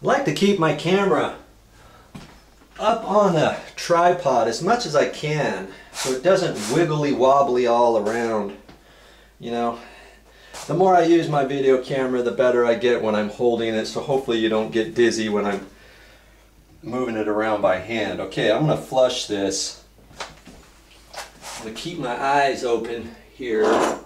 I like to keep my camera up on the tripod as much as I can so it doesn't wiggly wobbly all around. You know, the more I use my video camera, the better I get when I'm holding it. So hopefully you don't get dizzy when I'm moving it around by hand. Okay, I'm gonna flush this. I'm gonna keep my eyes open here.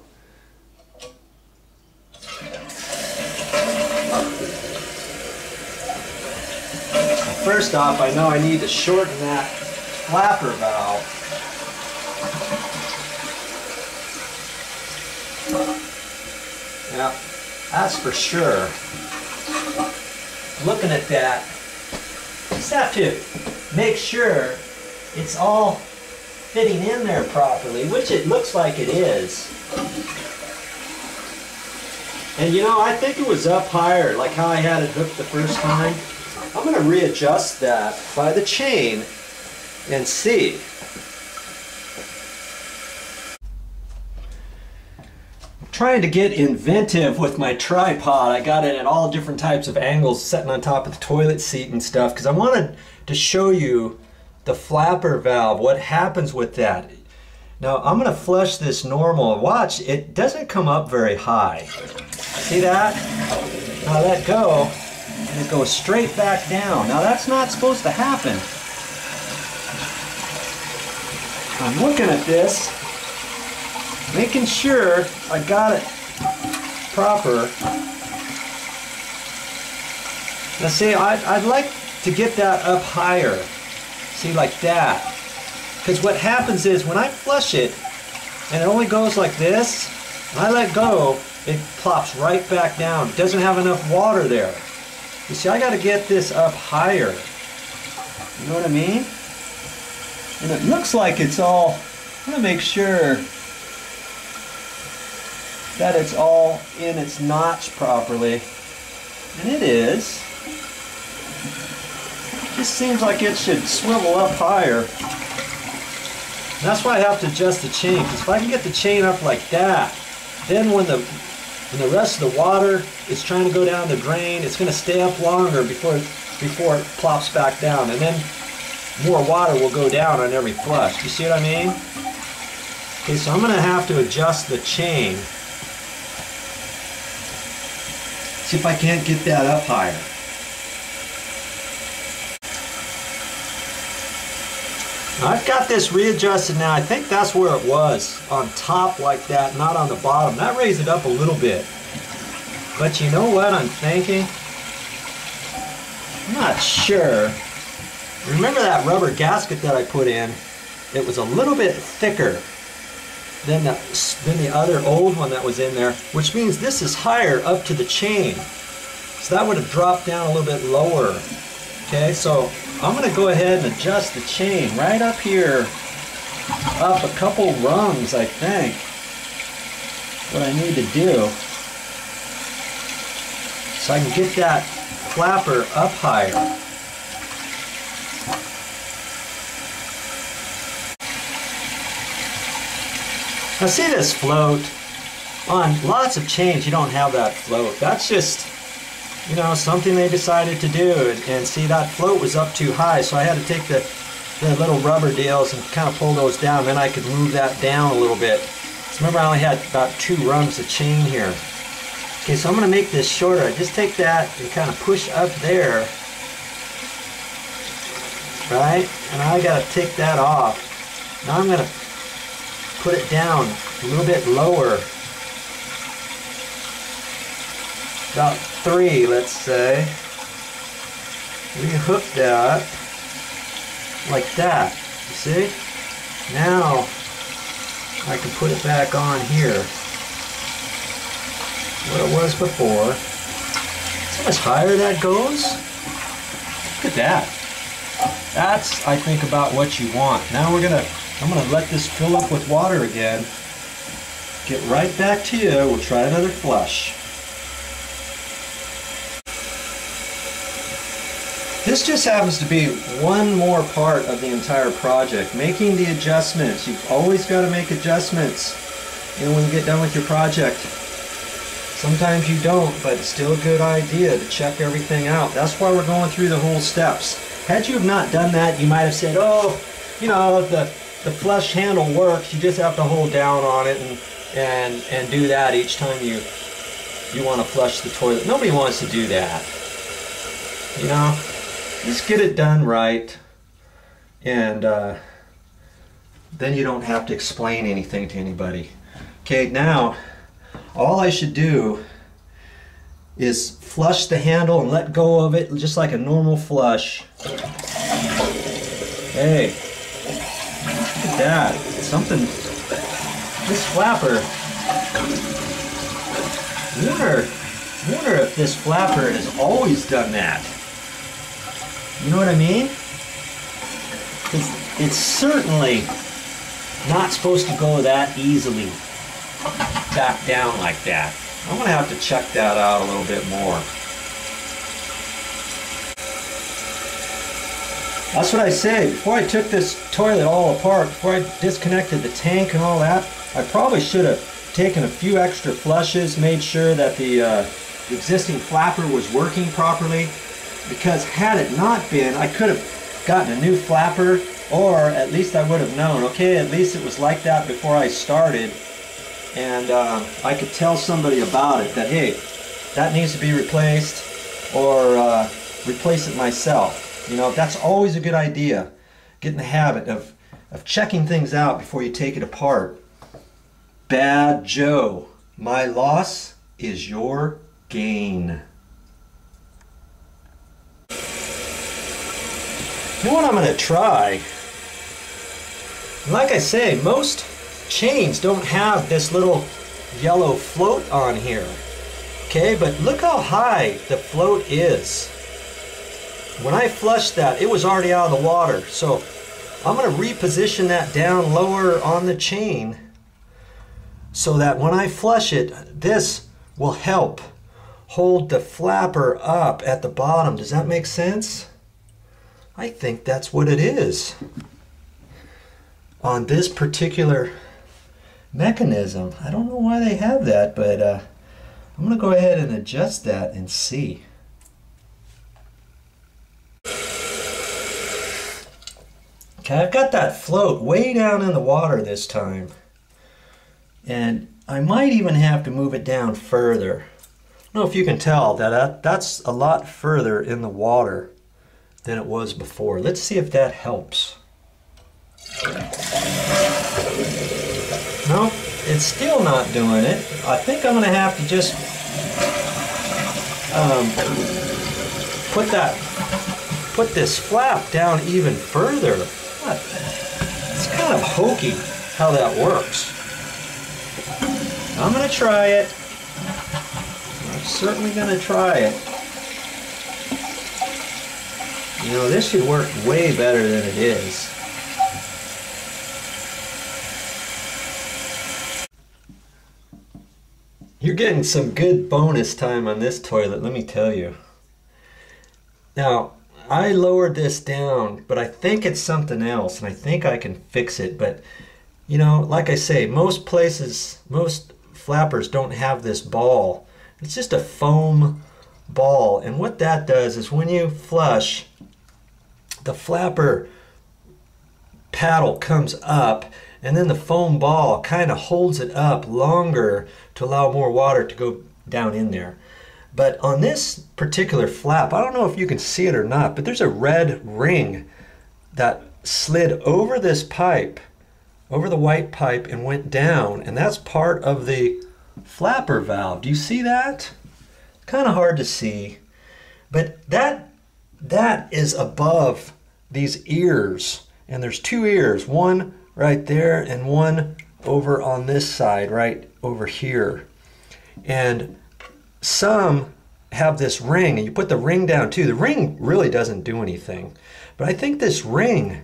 First off, I know I need to shorten that flapper valve. Yeah, that's for sure. Looking at that, just have to make sure it's all fitting in there properly, which it looks like it is. And you know, I think it was up higher, like how I had it hooked the first time. I'm going to readjust that by the chain and see. I'm trying to get inventive with my tripod. I got it at all different types of angles sitting on top of the toilet seat and stuff because I wanted to show you the flapper valve, what happens with that. Now I'm going to flush this normal. Watch, it doesn't come up very high. See that? Now let go and it goes straight back down. Now that's not supposed to happen. I'm looking at this, making sure I got it proper. Now see, I'd, I'd like to get that up higher. See, like that. Because what happens is when I flush it, and it only goes like this, I let go, it plops right back down. It doesn't have enough water there. You see, I got to get this up higher. You know what I mean? And it looks like it's all, I want to make sure that it's all in its notch properly. And it is. It just seems like it should swivel up higher. And that's why I have to adjust the chain, because if I can get the chain up like that, then when the when the rest of the water is trying to go down the drain, it's going to stay up longer before before it plops back down, and then more water will go down on every flush. You see what I mean? Okay, so I'm going to have to adjust the chain. See if I can't get that up higher. I've got this readjusted now. I think that's where it was, on top like that, not on the bottom. That raised it up a little bit. But you know what I'm thinking? I'm not sure. Remember that rubber gasket that I put in? It was a little bit thicker than the, than the other old one that was in there, which means this is higher up to the chain. So that would have dropped down a little bit lower. Okay, so I'm going to go ahead and adjust the chain right up here, up a couple rungs, I think. What I need to do. So I can get that flapper up higher. Now see this float? On lots of chains you don't have that float. That's just you know, something they decided to do. And see, that float was up too high, so I had to take the, the little rubber deals and kind of pull those down. Then I could move that down a little bit. So remember, I only had about two rungs of chain here. Okay, so I'm going to make this shorter. I just take that and kind of push up there. Right? And I got to take that off. Now I'm going to put it down a little bit lower about three, let's say. We hook that like that. You see? Now I can put it back on here. What it was before. See how much higher that goes? Look at that. That's, I think, about what you want. Now we're gonna, I'm gonna let this fill up with water again. Get right back to you. We'll try another flush. This just happens to be one more part of the entire project, making the adjustments. You've always got to make adjustments you know, when you get done with your project. Sometimes you don't, but it's still a good idea to check everything out. That's why we're going through the whole steps. Had you have not done that, you might have said, oh, you know, the, the flush handle works. You just have to hold down on it and, and, and do that each time you, you want to flush the toilet. Nobody wants to do that. You know, just get it done right. And uh, then you don't have to explain anything to anybody. Okay, now all I should do is flush the handle and let go of it just like a normal flush. Hey, look at that. Something, this flapper, I wonder, I wonder if this flapper has always done that. You know what I mean? It's, it's certainly not supposed to go that easily back down like that. I'm going to have to check that out a little bit more. That's what I say. Before I took this toilet all apart, before I disconnected the tank and all that, I probably should have taken a few extra flushes, made sure that the, uh, the existing flapper was working properly. Because had it not been, I could have gotten a new flapper, or at least I would have known, okay, at least it was like that before I started. And uh, I could tell somebody about it that hey that needs to be replaced or uh, replace it myself. You know that's always a good idea. Get in the habit of of checking things out before you take it apart. Bad Joe my loss is your gain you know what I'm gonna try like I say most chains don't have this little yellow float on here. Okay, but look how high the float is. When I flushed that, it was already out of the water. So I'm going to reposition that down lower on the chain so that when I flush it, this will help hold the flapper up at the bottom. Does that make sense? I think that's what it is. On this particular mechanism. I don't know why they have that, but uh, I'm going to go ahead and adjust that and see. Okay, I've got that float way down in the water this time. And I might even have to move it down further. I don't know if you can tell that that's a lot further in the water than it was before. Let's see if that helps. No, it's still not doing it. I think I'm going to have to just um, put that, put this flap down even further. It's kind of hokey how that works. I'm going to try it. I'm certainly going to try it. You know, this should work way better than it is. You're getting some good bonus time on this toilet, let me tell you. Now, I lowered this down, but I think it's something else, and I think I can fix it. But, you know, like I say, most places, most flappers don't have this ball. It's just a foam ball. And what that does is when you flush, the flapper paddle comes up and then the foam ball kind of holds it up longer to allow more water to go down in there. But on this particular flap, I don't know if you can see it or not, but there's a red ring that slid over this pipe, over the white pipe and went down, and that's part of the flapper valve. Do you see that? Kind of hard to see, but that that is above these ears, and there's two ears, one right there and one over on this side right over here. And some have this ring and you put the ring down too. The ring really doesn't do anything. But I think this ring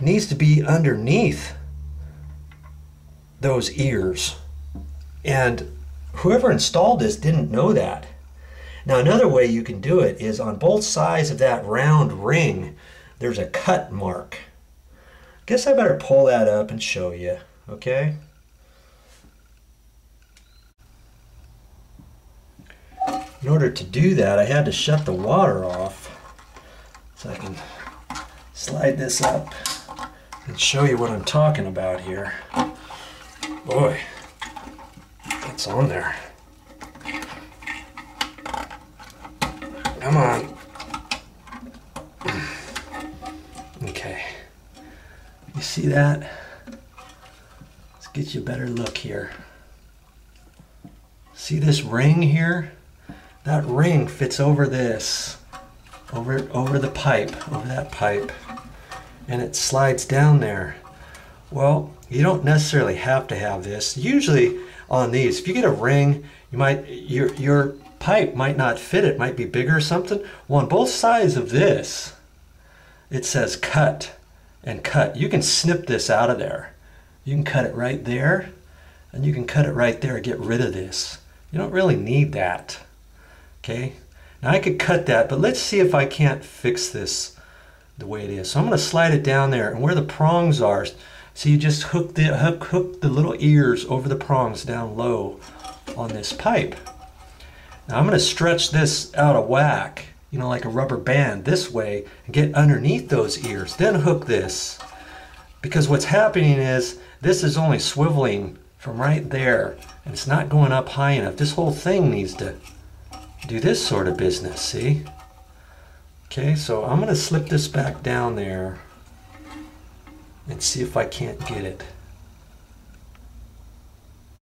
needs to be underneath those ears. And whoever installed this didn't know that. Now another way you can do it is on both sides of that round ring, there's a cut mark. Guess I better pull that up and show you, okay? in order to do that, I had to shut the water off. So I can slide this up and show you what I'm talking about here. Boy, it's on there. On. Okay. You see that? Let's get you a better look here. See this ring here? That ring fits over this, over, over the pipe, over that pipe, and it slides down there. Well, you don't necessarily have to have this. Usually on these, if you get a ring, you might your your pipe might not fit it, might be bigger or something. Well, on both sides of this, it says cut and cut. You can snip this out of there. You can cut it right there, and you can cut it right there, get rid of this. You don't really need that. Okay, now I could cut that, but let's see if I can't fix this the way it is. So I'm going to slide it down there, and where the prongs are, so you just hook the hook, hook the little ears over the prongs down low on this pipe. Now I'm going to stretch this out of whack, you know, like a rubber band this way and get underneath those ears. Then hook this. Because what's happening is this is only swiveling from right there and it's not going up high enough. This whole thing needs to do this sort of business, see? Okay, so I'm going to slip this back down there and see if I can't get it.